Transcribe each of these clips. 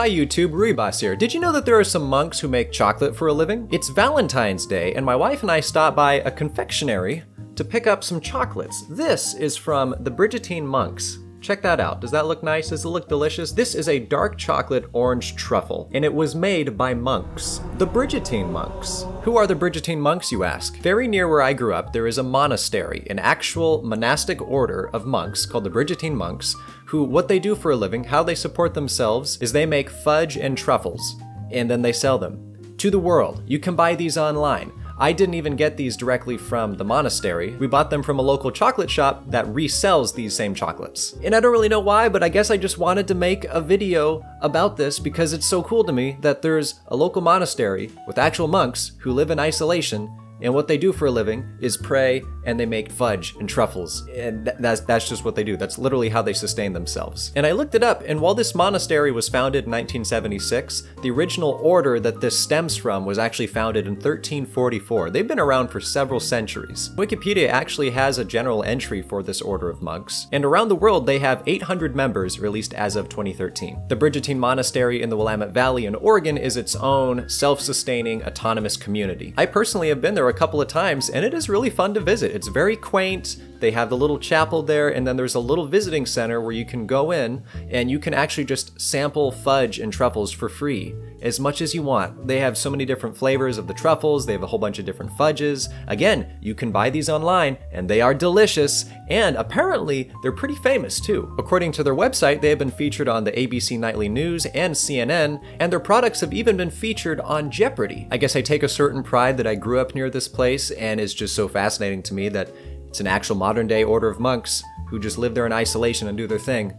Hi YouTube, RuiBoss here. Did you know that there are some monks who make chocolate for a living? It's Valentine's Day and my wife and I stopped by a confectionery to pick up some chocolates. This is from the Brigittine Monks. Check that out. Does that look nice? Does it look delicious? This is a dark chocolate orange truffle, and it was made by monks. The Brigittine monks. Who are the Brigittine monks, you ask? Very near where I grew up, there is a monastery, an actual monastic order of monks called the Brigittine monks, who, what they do for a living, how they support themselves, is they make fudge and truffles, and then they sell them to the world. You can buy these online. I didn't even get these directly from the monastery. We bought them from a local chocolate shop that resells these same chocolates. And I don't really know why, but I guess I just wanted to make a video about this because it's so cool to me that there's a local monastery with actual monks who live in isolation and what they do for a living is pray and they make fudge and truffles. And th- that's, that's just what they do. That's literally how they sustain themselves. And I looked it up, and while this monastery was founded in 1976, the original order that this stems from was actually founded in 1344. They've been around for several centuries. Wikipedia actually has a general entry for this order of monks, and around the world they have 800 members, released as of 2013. The Brigittine Monastery in the Willamette Valley in Oregon is its own self-sustaining autonomous community. I personally have been a couple of times, and it is really fun to visit. It's very quaint. They have the little chapel there, and then there's a little visiting center where you can go in and you can actually just sample fudge and truffles for free as much as you want. They have so many different flavors of the truffles, they have a whole bunch of different fudges. Again, you can buy these online and they are delicious, and apparently they're pretty famous too. According to their website, they have been featured on the ABC Nightly News and CNN, and their products have even been featured on Jeopardy. I guess I take a certain pride that I grew up near this place, and it's just so fascinating to me that it's an actual modern day order of monks who just live there in isolation and do their thing.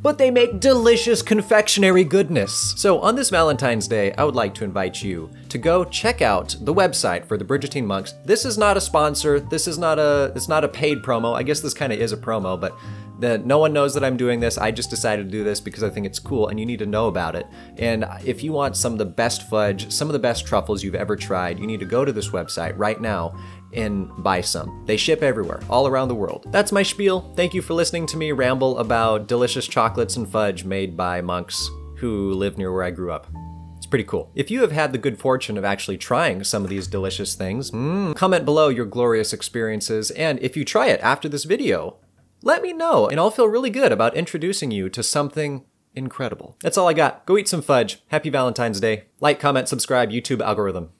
But they make delicious confectionery goodness. So on this Valentine's Day, I would like to invite you to go check out the website for the Brigittine Monks. This is not a sponsor. This is not a it's not a paid promo. I guess this kind of is a promo, but no one knows that I'm doing this. I just decided to do this because I think it's cool and you need to know about it. And if you want some of the best fudge, some of the best truffles you've ever tried, you need to go to this website right now and buy some. They ship everywhere, all around the world. That's my spiel. Thank you for listening to me ramble about delicious chocolates and fudge made by monks who live near where I grew up. It's pretty cool. If you have had the good fortune of actually trying some of these delicious things, mm, comment below your glorious experiences, and if you try it after this video, let me know, and I'll feel really good about introducing you to something incredible. That's all I got. Go eat some fudge. Happy Valentine's Day. Like, comment, subscribe, YouTube algorithm.